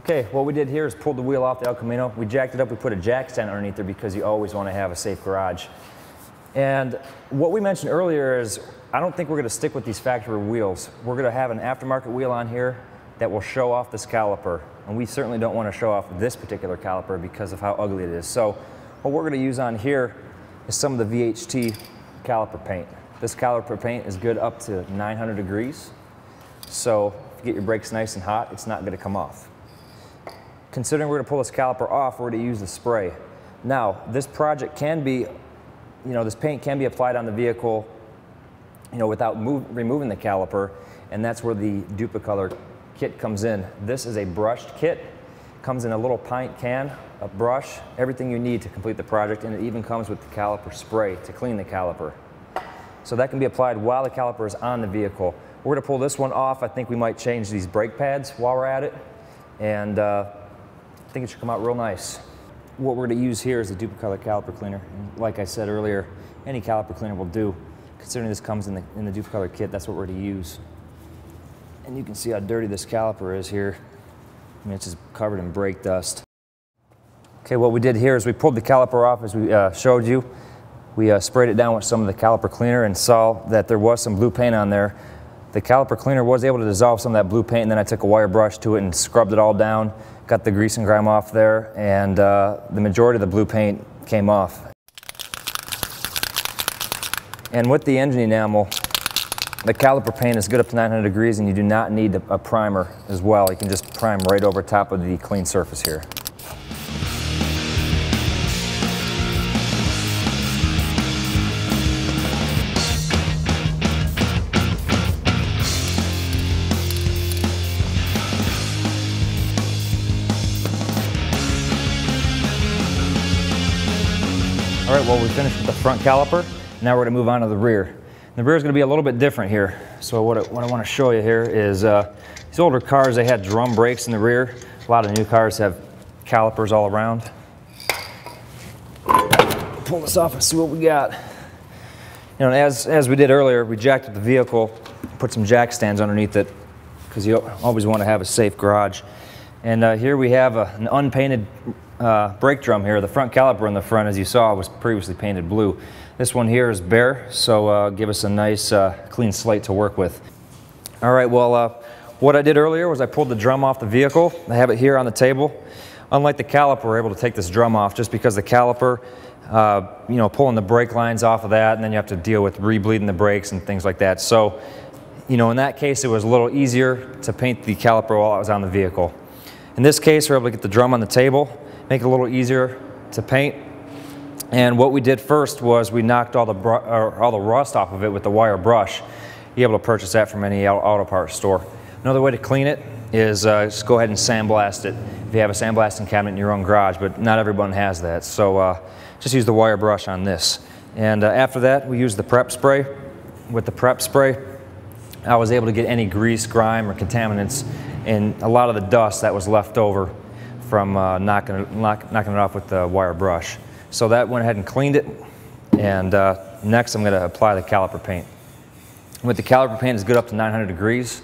Okay, what we did here is pulled the wheel off the El Camino. We jacked it up, we put a jack stand underneath there because you always want to have a safe garage. And what we mentioned earlier is I don't think we're going to stick with these factory wheels. We're going to have an aftermarket wheel on here that will show off this caliper. And we certainly don't want to show off this particular caliper because of how ugly it is. So what we're going to use on here is some of the VHT caliper paint. This caliper paint is good up to 900 degrees. So if you get your brakes nice and hot, it's not going to come off. Considering we're going to pull this caliper off, we're to use the spray. Now, this project can be, you know, this paint can be applied on the vehicle, you know, without move, removing the caliper, and that's where the Duplicolor kit comes in. This is a brushed kit, comes in a little pint can, a brush, everything you need to complete the project, and it even comes with the caliper spray to clean the caliper. So that can be applied while the caliper is on the vehicle. We're gonna pull this one off. I think we might change these brake pads while we're at it. And uh, I think it should come out real nice. What we're gonna use here is the Duplicolor caliper cleaner. And like I said earlier, any caliper cleaner will do. Considering this comes in the, in the Duplicolor kit, that's what we're gonna use. And you can see how dirty this caliper is here. I mean, it's just covered in brake dust. Okay, what we did here is we pulled the caliper off as we uh, showed you. We uh, sprayed it down with some of the caliper cleaner and saw that there was some blue paint on there. The caliper cleaner was able to dissolve some of that blue paint and then I took a wire brush to it and scrubbed it all down got the grease and grime off there, and uh, the majority of the blue paint came off. And with the engine enamel, the caliper paint is good up to 900 degrees and you do not need a primer as well. You can just prime right over top of the clean surface here. All right, well, we finished with the front caliper. Now we're gonna move on to the rear. The rear is gonna be a little bit different here. So what I, what I wanna show you here is uh, these older cars, they had drum brakes in the rear. A lot of new cars have calipers all around. Pull this off and see what we got. You know, as, as we did earlier, we jacked up the vehicle, put some jack stands underneath it because you always want to have a safe garage. And uh, here we have a, an unpainted uh, brake drum here. The front caliper in the front, as you saw, was previously painted blue. This one here is bare, so uh, give us a nice uh, clean slate to work with. All right, well, uh, what I did earlier was I pulled the drum off the vehicle. I have it here on the table. Unlike the caliper, we're able to take this drum off just because the caliper, uh, you know, pulling the brake lines off of that, and then you have to deal with rebleeding the brakes and things like that. So, you know, in that case, it was a little easier to paint the caliper while I was on the vehicle. In this case, we're able to get the drum on the table make it a little easier to paint. And what we did first was we knocked all the, all the rust off of it with the wire brush. You're able to purchase that from any auto parts store. Another way to clean it is uh, just go ahead and sandblast it if you have a sandblasting cabinet in your own garage, but not everyone has that. So uh, just use the wire brush on this. And uh, after that, we use the prep spray. With the prep spray, I was able to get any grease, grime, or contaminants and a lot of the dust that was left over from uh, knocking, knock, knocking it off with the wire brush. So that went ahead and cleaned it. And uh, next I'm going to apply the caliper paint. With the caliper paint, it's good up to 900 degrees.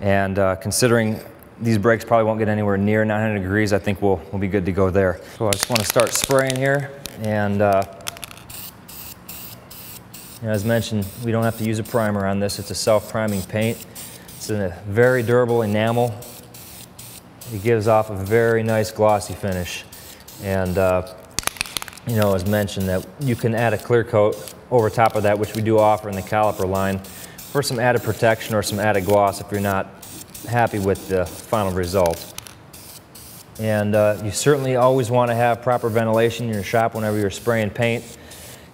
And uh, considering these brakes probably won't get anywhere near 900 degrees, I think we'll, we'll be good to go there. So I just want to start spraying here. And uh, as mentioned, we don't have to use a primer on this. It's a self-priming paint. It's a very durable enamel it gives off a very nice glossy finish. And, uh, you know, as mentioned, that you can add a clear coat over top of that, which we do offer in the caliper line, for some added protection or some added gloss if you're not happy with the final result. And uh, you certainly always want to have proper ventilation in your shop whenever you're spraying paint.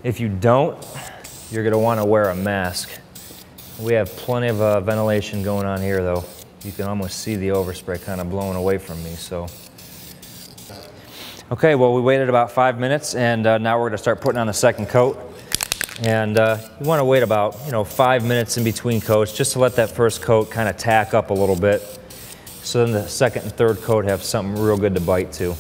If you don't, you're going to want to wear a mask. We have plenty of uh, ventilation going on here though you can almost see the overspray kind of blowing away from me. So, okay, well we waited about five minutes and uh, now we're gonna start putting on the second coat. And uh, you wanna wait about, you know, five minutes in between coats just to let that first coat kind of tack up a little bit. So then the second and third coat have something real good to bite to.